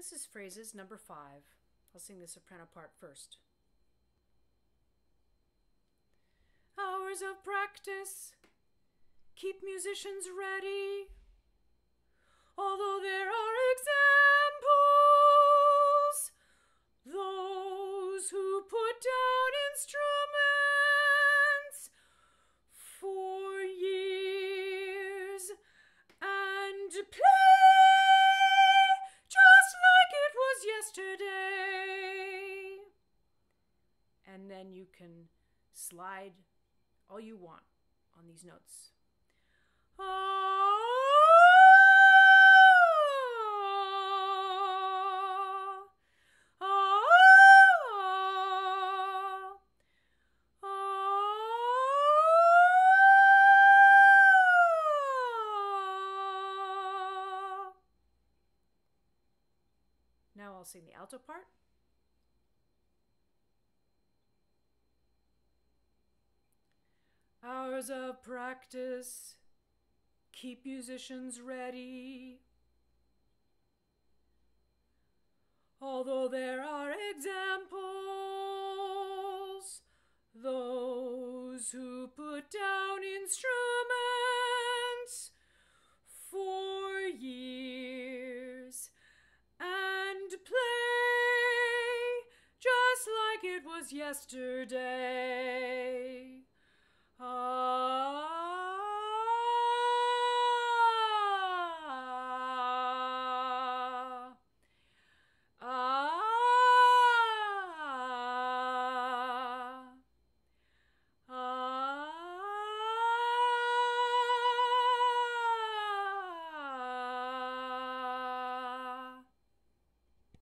This is phrases number five. I'll sing the soprano part first. Hours of practice keep musicians ready. Although there are examples, And then you can slide all you want on these notes. Now I'll sing the alto part. Hours of practice keep musicians ready. Although there are examples, those who put down instruments for years and play just like it was yesterday. Oh.